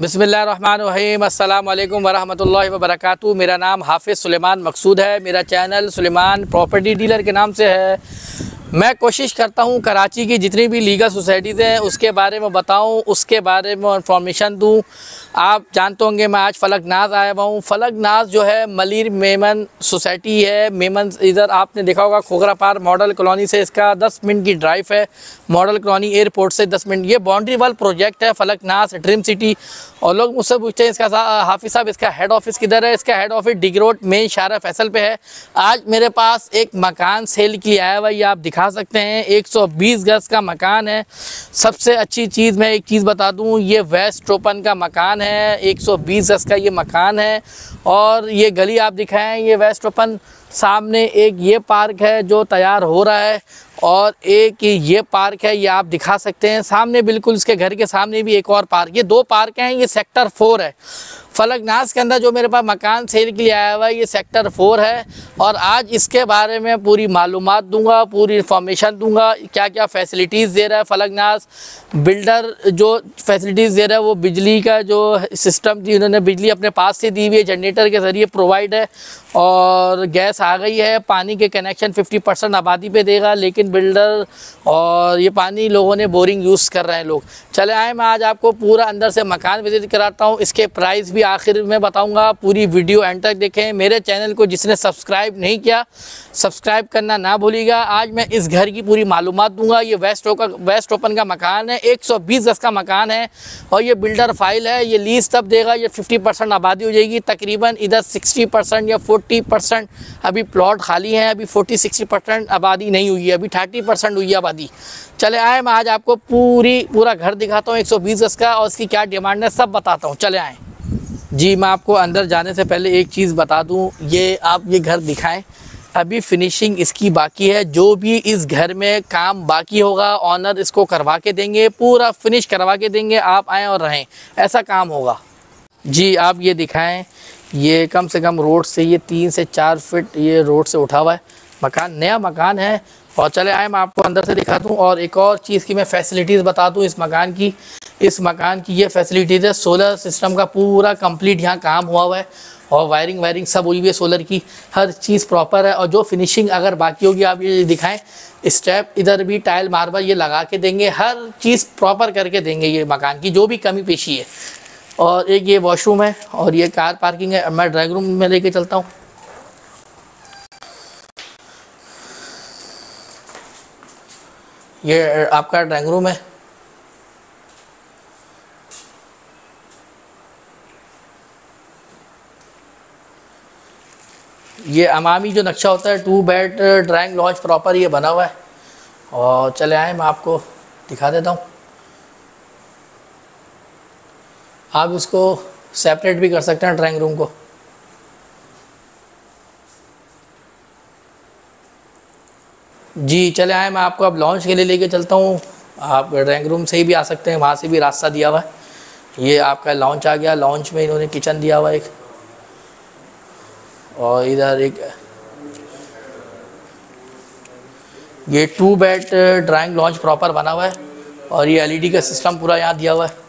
बिसमीम अल्लाम वरहमल वबरक मेरा नाम हाफिज़ सुलेमान मकसूद है। मेरा चैनल सुलेमान प्रॉपर्टी डीलर के नाम से है। मैं कोशिश करता हूँ कराची की जितनी भी लीगल सोसाइटीज़ हैं, उसके बारे में बताऊँ, उसके बारे में इंफॉर्मेशन दूँ। आप जानते होंगे मैं आज फलक नाज आया हुआ हूँ। फलक नाज जो है, मलिर मेमन सोसाइटी है। मेमन इधर आपने देखा होगा खोगरा पार मॉडल कॉलोनी से इसका 10 मिनट की ड्राइव है। मॉडल कॉलोनी एयरपोर्ट से 10 मिनट। ये बाउंड्री वाल प्रोजेक्ट है फलक नाज ड्रीम सिटी और लोग मुझसे पूछते हैं, इसका हाफिज़ साहब, इसका हेड ऑफ़िस किधर है? इसका हेड ऑफ़िस डिग्रोड मेन शारा फैसल पर है। आज मेरे पास एक मकान सेल के लिए आया हुआ ये आप दिखा सकते हैं। 120 गज़ का मकान है। सबसे अच्छी चीज़ मैं एक चीज़ बता दूँ, ये वेस्ट ओपन का मकान मकान है 120 गज का ये मकान है। और ये गली आप दिखाएँ, ये वेस्ट ओपन सामने एक ये पार्क है जो तैयार हो रहा है और एक ये पार्क है, ये आप दिखा सकते हैं। सामने बिल्कुल इसके घर के सामने भी एक और पार्क। ये दो पार्क हैं, ये सेक्टर फोर है। फलकनास के अंदर जो मेरे पास मकान सेल के लिए आया हुआ है, ये सेक्टर फोर है। और आज इसके बारे में पूरी मालूम दूँगा, पूरी इंफॉर्मेशन दूँगा क्या क्या फैसिलिटीज़ दे रहा है फलकनास बिल्डर जो फैसिलिटीज़ दे रहा है, वो बिजली का जो सिस्टम थी, उन्होंने बिजली अपने पास से दी हुई है जनरेटर के ज़रिए प्रोवाइड है। और गैस आ गई है। पानी के कनेक्शन 50 परसेंट आबादी पे देगा, लेकिन बिल्डर और ये पानी लोगों ने बोरिंग यूज़ कर रहे हैं लोग। चले आए, मैं आज आपको पूरा अंदर से मकान विज़िट कराता हूँ। इसके प्राइस भी आखिर में बताऊँगा। पूरी वीडियो एंड तक देखें। मेरे चैनल को जिसने सब्सक्राइब नहीं किया सब्सक्राइब करना ना भूलिएगा। आज मैं इस घर की पूरी मालूम दूँगा। ये वेस्ट वेस्ट ओपन का मकान है। एक सौ का मकान है और ये बिल्डर फ़ाइल है। ये लीज तब देगा। ये फिफ्टी आबादी हो जाएगी। तकरीबन इधर सिक्सटी या फोर्टी अभी प्लॉट खाली हैं, अभी फोर्टी सिक्सटी परसेंट आबादी नहीं हुई है, अभी थर्टी परसेंट हुई आबादी। चले आए, मैं आज आपको पूरी, पूरा घर दिखाता हूँ, एक सौ बीस गज का, और इसकी क्या डिमांड है, सब बताता हूँ। चले आएँ। जी, मैं आपको अंदर जाने से पहले एक चीज़ बता दूँ, ये आप ये घर दिखाएँ। अभी फिनिशिंग इसकी बाकी है, जो भी इस घर में काम बाकी होगा ऑनर इसको करवा के देंगे, पूरा फिनिश करवा के देंगे, आप आएँ और रहें, ऐसा काम होगा। जी, आप ये दिखाएँ ये कम से कम रोड से ये तीन से चार फिट ये रोड से उठा हुआ है। मकान, नया मकान है। और चले आए, मैं आपको अंदर से दिखा दूँ और एक और चीज़ की मैं फैसिलिटीज़ बता दूँ इस मकान की। इस मकान की ये फैसिलिटीज़ है। सोलर सिस्टम का पूरा कंप्लीट यहाँ काम हुआ हुआ है। और वायरिंग वायरिंग सब हुई हुई है सोलर की। हर चीज़ प्रॉपर है। और जो फिनिशिंग अगर बाकी होगी, आप ये दिखाएँ। स्टेप इधर भी टाइल मार्बल ये लगा के देंगे। हर चीज़ प्रॉपर करके देंगे ये मकान की। जो भी कमी पेशी है। और एक ये वॉशरूम है और ये कार पार्किंग है। मैं ड्राइंग रूम में लेके चलता हूँ। ये आपका ड्राइंग रूम है। ये अमामी जो नक्शा होता है two bed drawing lounge proper ये बना हुआ है। और चले आए, मैं आपको दिखा देता हूँ। आप इसको सेपरेट भी कर सकते हैं ड्राइंग रूम को। जी, चले आए, मैं आपको अब लॉन्च के लिए लेके चलता हूँ। आप ड्राइंग रूम से ही भी आ सकते हैं, वहाँ से भी रास्ता दिया हुआ है। ये आपका लॉन्च आ गया। लॉन्च में इन्होंने किचन दिया हुआ एक। और इधर एक ये two bed drawing lounge proper बना हुआ है। और ये एलईडी का सिस्टम पूरा यहाँ दिया हुआ है।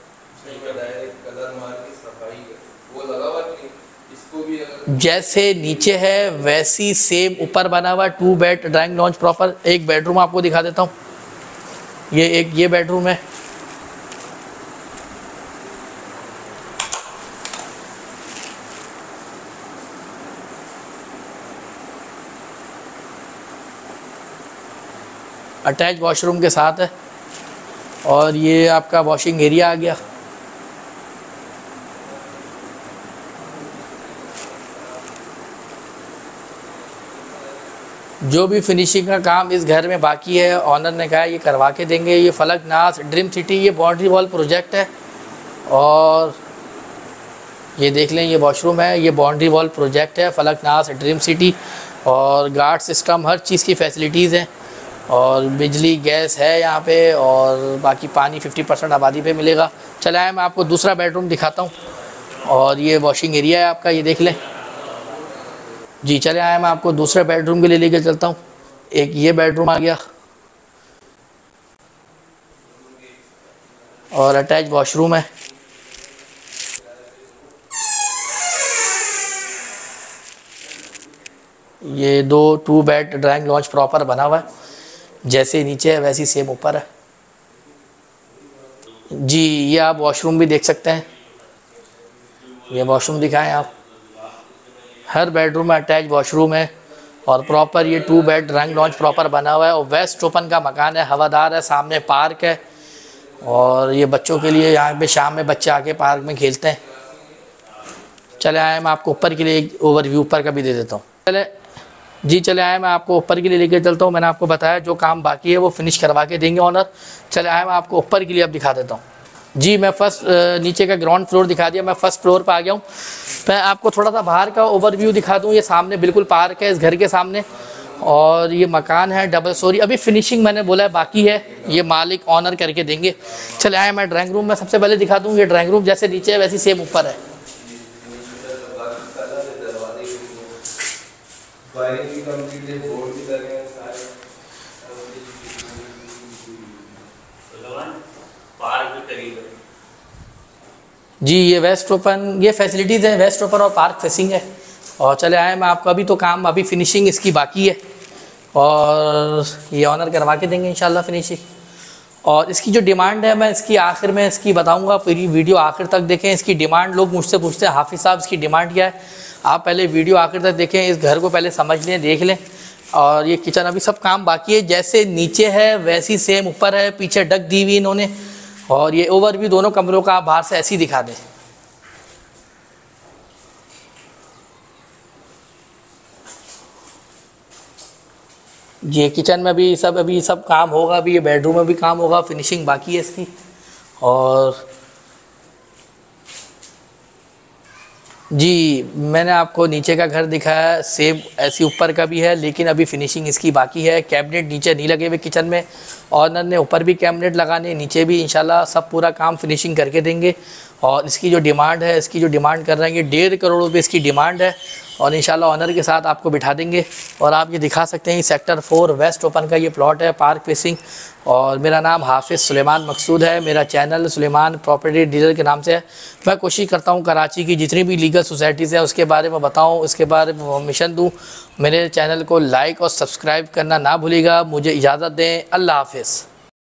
जैसे नीचे है, वैसी सेम ऊपर बना हुआ two bed drawing lounge proper एक बेडरूम आपको दिखा देता हूँ। ये एक, ये बेडरूम है। अटैच वॉशरूम के साथ है। और ये आपका वॉशिंग एरिया आ गया। जो भी फिनिशिंग का काम इस घर में बाकी है ऑनर ने कहा, ये करवा के देंगे, ये फलक नास ड्रीम सिटी ये बाउंड्री वॉल प्रोजेक्ट है। और ये देख लें, ये वॉशरूम है, ये बाउंड्री वॉल प्रोजेक्ट है फलक नास ड्रीम सिटी और गार्ड सिस्टम हर चीज़ की फैसिलिटीज़ हैं। और बिजली, गैस है यहाँ पे, और बाकी पानी 50 परसेंट आबादी पे मिलेगा। चला है मैं आपको दूसरा बेडरूम दिखाता हूँ। और ये वॉशिंग एरिया है आपका, ये देख लें। जी, चले आए मैं आपको दूसरे बेडरूम के लिए लेके चलता हूँ। एक ये बेडरूम आ गया। और अटैच वॉशरूम है। ये दो two bed drawing lounge proper बना हुआ है। जैसे नीचे है, वैसे सेम ऊपर है। जी, ये आप वॉशरूम भी देख सकते हैं। ये वॉशरूम दिखाएँ आप। हर बेडरूम में अटैच वॉशरूम है और प्रॉपर ये टू बेड रंग लॉन्च प्रॉपर बना हुआ है और वेस्ट ओपन का मकान है, हवादार है, सामने पार्क है और ये बच्चों के लिए यहाँ पे शाम में बच्चे आके पार्क में खेलते हैं। चले आए मैं आपको ऊपर के लिए एक ओवरव्यू ऊपर का भी दे देता हूँ। चले, जी चले आए मैं आपको ऊपर के लिए लेके चलता हूँ, मैंने आपको बताया जो काम बाकी है वो फिनिश करवा के देंगे ऑनर चले आए मैं आपको ऊपर के लिए अब दिखा देता हूँ। जी, मैं फ़र्स्ट नीचे का ग्राउंड फ्लोर दिखा दिया, मैं फ़र्स्ट फ्लोर पर आ गया हूँ। मैं आपको थोड़ा सा बाहर का ओवरव्यू दिखा दूँ, ये सामने बिल्कुल पार्क है, इस घर के सामने। और ये मकान है डबल स्टोरी अभी फिनिशिंग मैंने बोला है, बाकी है, ये मालिक ऑनर करके देंगे। चले, आए, मैं ड्राइंग रूम में सबसे पहले दिखा दूँ, ये ड्राइंग रूम जैसे नीचे है, वैसे सेम ऊपर है। जी, ये वेस्ट ओपन ये फैसिलिटीज़ हैं वेस्ट ओपन और पार्क फेसिंग है। और चले आए, मैं आपको अभी तो काम, अभी फिनिशिंग इसकी बाकी है। और ये ऑनर करवा के देंगे इंशाल्लाह फिनिशिंग और इसकी जो डिमांड है, मैं इसकी आखिर में इसकी बताऊँगा, पूरी वीडियो आखिर तक देखें। इसकी डिमांड लोग मुझसे पूछते हैं, हाफिज़ साहब, इसकी डिमांड क्या है? आप पहले वीडियो आखिर तक देखें, इस घर को पहले समझ लें, देख लें। और ये किचन अभी सब काम बाकी है। जैसे नीचे है, वैसी सेम ऊपर है, पीछे डक दी हुई इन्होंने। और ये ओवर भी दोनों कमरों का आप बाहर से ऐसे दिखा दें। ये किचन में भी सब, अभी सब काम होगा, अभी ये बेडरूम में भी काम होगा फिनिशिंग बाकी है इसकी। और जी, मैंने आपको नीचे का घर दिखाया सेम ऐसी ऊपर का भी है, लेकिन अभी फिनिशिंग इसकी बाकी है। कैबिनेट नीचे नहीं लगे हुए किचन में। ऑनर ने ऊपर भी कैबिनेट लगाने, नीचे भी इंशाल्लाह सब पूरा काम फिनिशिंग करके देंगे। और इसकी जो डिमांड है, इसकी जो डिमांड कर रहे हैं डेढ़ करोड़ रुपये इसकी डिमांड है। और इंशाल्लाह ऑनर के साथ आपको बिठा देंगे। और आप ये दिखा सकते हैं सेक्टर फोर वेस्ट ओपन का ये प्लॉट है पार्क फेसिंग और मेरा नाम हाफिज़ सुलेमान मकसूद है। मेरा चैनल सुलेमान प्रॉपर्टी डीलर के नाम से है। मैं कोशिश करता हूँ कराची की जितनी भी लीगल सोसाइटीज़ हैं, उसके बारे में बताऊँ, उसके बारे में मिशन दूँ। मेरे चैनल को लाइक और सब्सक्राइब करना ना भूलिएगा। मुझे इजाज़त दें। अल्लाह हाफिज़। this.